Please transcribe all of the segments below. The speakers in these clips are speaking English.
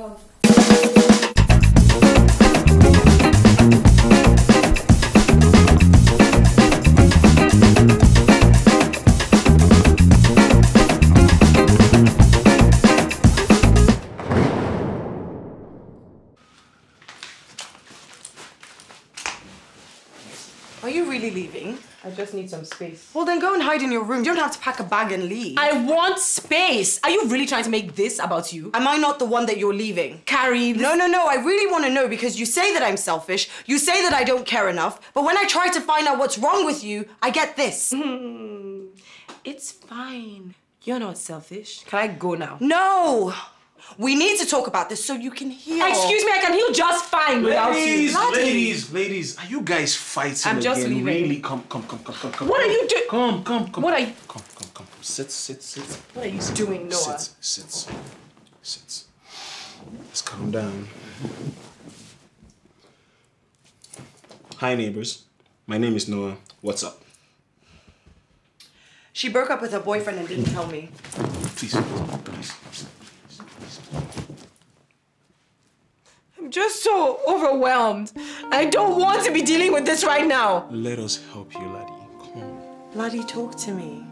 of Are you really leaving? I just need some space. Well, then go and hide in your room. You don't have to pack a bag and leave. I want space. Are you really trying to make this about you? Am I not the one that you're leaving? Kari, No, no, no. I really want to know because you say that I'm selfish. You say that I don't care enough. But when I try to find out what's wrong with you, I get this. it's fine. You're not selfish. Can I go now? No! We need to talk about this so you can heal. Excuse me, I can heal just fine without Ladies, you. Bloody- ladies, ladies, are you guys fighting I'm just again? leaving. Really? Come, come, come, come, come, come. What are you do- Come, come, come. What are you- Come, come, come. Sit, sit, sit. What are you doing, Noah? Sit, sit, sit. Let's calm down. Hi, neighbors. My name is Noah. What's up? She broke up with her boyfriend and didn't tell me. Please, please. Just so overwhelmed. I don't want to be dealing with this right now. Let us help you, Ladi. Come on. Ladi, talk to me.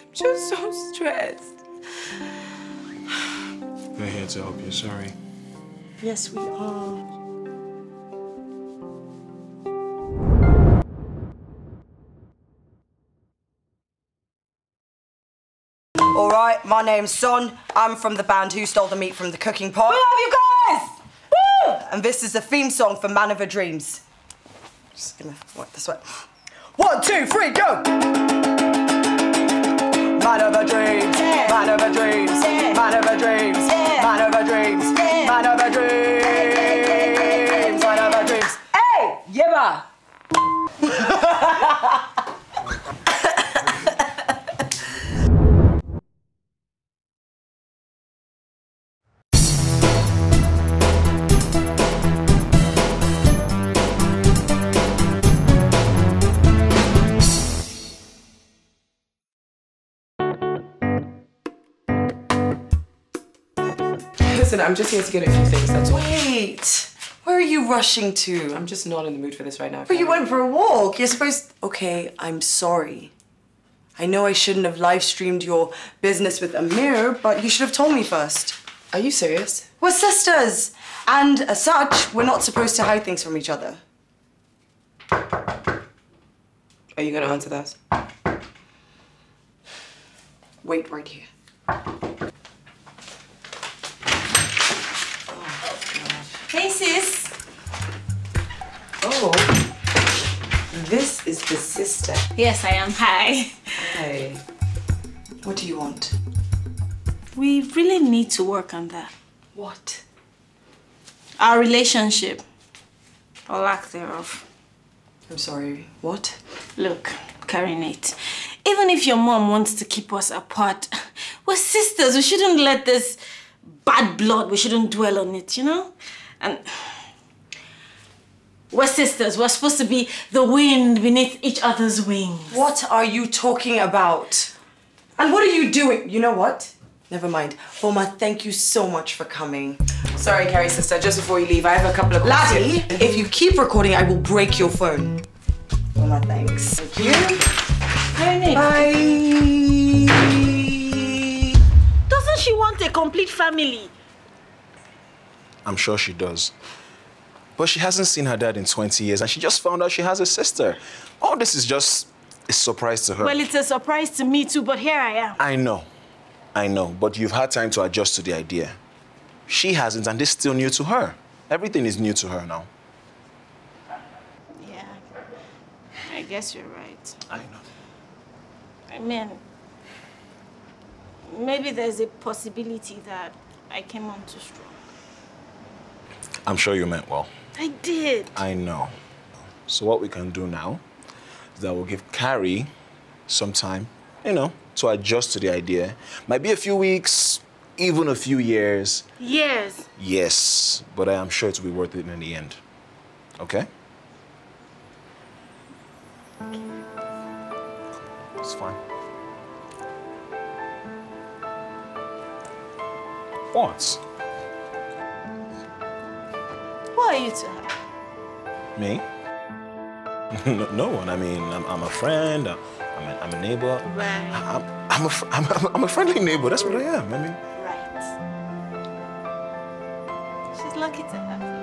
I'm just so stressed. We're here to help you. Sorry. Yes, we are. All right, my name's Son. I'm from the band Who Stole the Meat from the Cooking Pot. We love you guys! Woo! And this is the theme song for Man of Her Dreams. Just gonna work this way. One, two, three, go! Listen, I'm just here to get a few things, that's all. Wait, where are you rushing to? I'm just not in the mood for this right now. But you went for a walk. You're supposed. Okay, I'm sorry. I know I shouldn't have live streamed your business with Amir, but you should have told me first. Are you serious? We're sisters, and as such, we're not supposed to hide things from each other. Are you gonna answer that? Wait right here. Is the sister. Yes, I am. Hi. Hey. What do you want? We really need to work on that. What? Our relationship. Or lack thereof. I'm sorry. What? Look, Karinate, even if your mom wants to keep us apart, we're sisters. We shouldn't let this bad blood, we shouldn't dwell on it, you know? And we're sisters. We're supposed to be the wind beneath each other's wings. What are you talking about? And what are you doing? You know what? Never mind. Boma, thank you so much for coming. Sorry, Kari, sister. Just before you leave, I have a couple of Ladi, questions. if you keep recording, I will break your phone. Boma, thanks. Thank you. Karinate, Bye. doesn't she want a complete family? I'm sure she does. But she hasn't seen her dad in 20 years and she just found out she has a sister. All this is just a surprise to her. Well, it's a surprise to me too, but here I am. I know. I know. But you've had time to adjust to the idea. She hasn't, and this is still new to her. Everything is new to her now. Yeah, I guess you're right. I know. I mean, maybe there's a possibility that I came on too strong. I'm sure you meant well. I did. I know. So what we can do now is that we'll give Kari some time, you know, to adjust to the idea. Might be a few weeks, even a few years. Yes. Yes, but I am sure it will be worth it in the end. Okay? It's fine. What? Are you to her? Me? no, no one. I mean, I'm, I'm a friend. Uh, I'm a, I'm a neighbor. Right. I'm, I'm, a, I'm, a, I'm a friendly neighbor. That's what I am. I mean, Right. She's lucky to have you.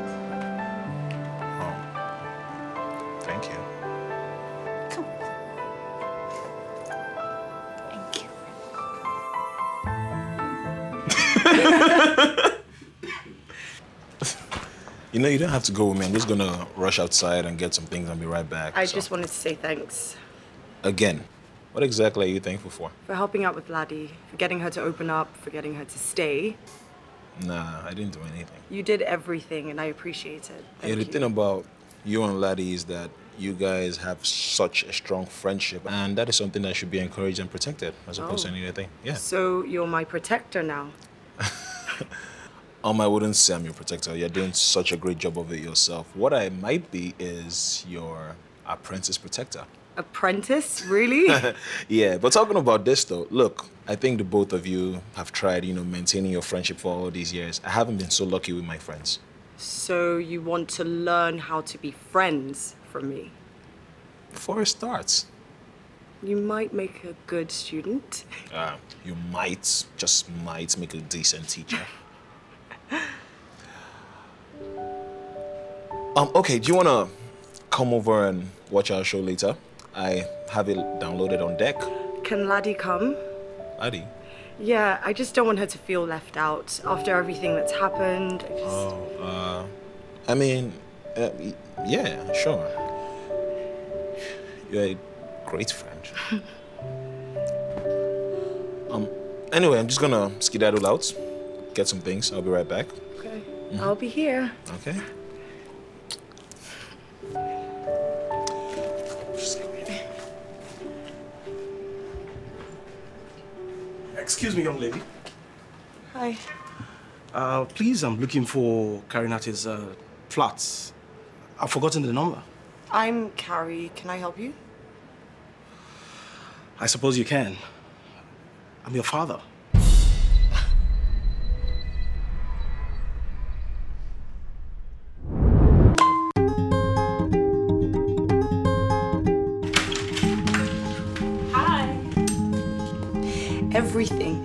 You know, you don't have to go with me. I'm just gonna rush outside and get some things and be right back. I so. just wanted to say thanks Again, what exactly are you thankful for? for helping out with Ladi, for getting her to open up, for getting her to stay. Nah, I didn't do anything. You did everything, and I appreciate it. Yeah, the you. thing about you and Ladi is that you guys have such a strong friendship, and that is something that should be encouraged and protected as opposed Oh. to anything. Yeah. So you're my protector now. Um, I wouldn't say I'm your protector. You're doing such a great job of it yourself. What I might be is your apprentice protector. Apprentice, really? Yeah, but talking about this though, look, I think the both of you have tried, you know, maintaining your friendship for all these years. I haven't been so lucky with my friends. so you want to learn how to be friends from me? For a start, You might make a good student. uh, you might, just might, make a decent teacher. um, okay, do you wanna come over and watch our show later? I have it downloaded on deck. Can Ladi come? Addy. Yeah, I just don't want her to feel left out after everything that's happened. I just... Oh, uh, I mean, uh, yeah, sure. You're a great friend. um, anyway, I'm just gonna skedaddle out, get some things. I'll be right back. Okay, I'll be here. Okay. Excuse me, young lady. Hi. Uh, please, I'm looking for Karinati's uh, flats. I've forgotten the number. I'm Kari. Can I help you? I suppose you can. I'm your father. Everything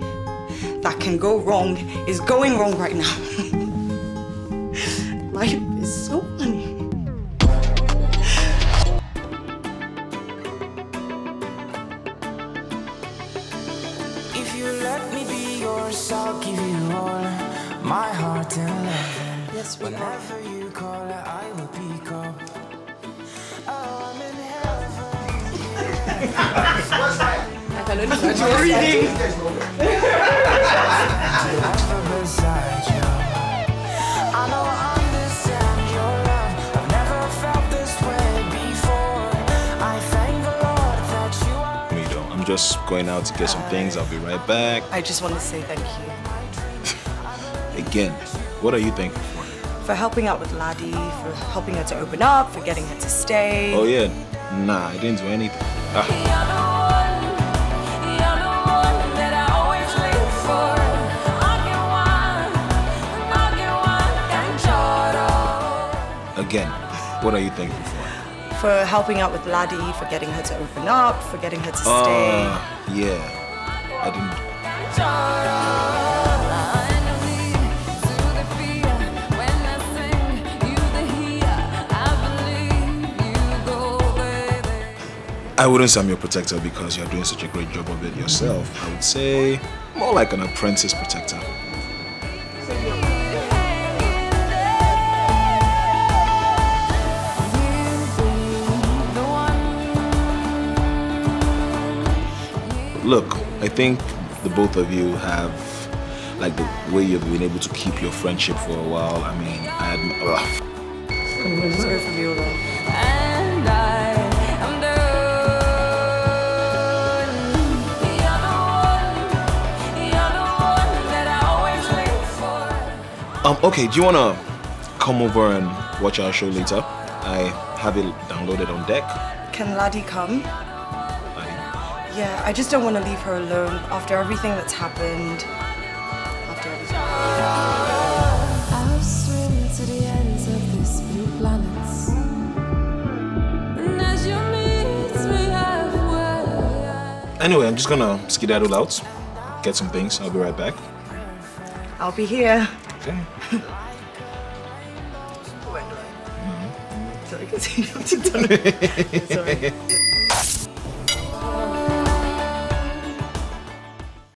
that can go wrong is going wrong right now. Life is so funny. If you let me be yours, I'll give you all my heart and love. Yes, we are. You call, I will pick up. Oh, I'm in heaven. beside you. I know I understand your love. I've never felt this way before. I thank the Lord that you are. Me though. I'm just going out to get some things. I'll be right back. I just want to say thank you Again, what are you thankful for? for helping out with Ladi, for helping her to open up, for getting her to stay. Oh yeah, nah, I didn't do anything. Ah, again, what are you thankful for? For helping out with Ladi, for getting her to open up, for getting her to stay. Uh, yeah, I didn't. I wouldn't say I'm your protector because you're doing such a great job of it yourself. I would say more like an apprentice protector. Look, I think the both of you have, like, the way you've been able to keep your friendship for a while. I mean, I adm- ugh. Sorry for for. Um, okay, do you wanna come over and watch our show later? I have it downloaded on deck. Can Ladi come? Yeah, I just don't want to leave her alone after everything that's happened. After everything. I'll swim to the ends of this blue planet. Anyway, I'm just gonna skedaddle out, get some things. I'll be right back. I'll be here. Okay. Sorry.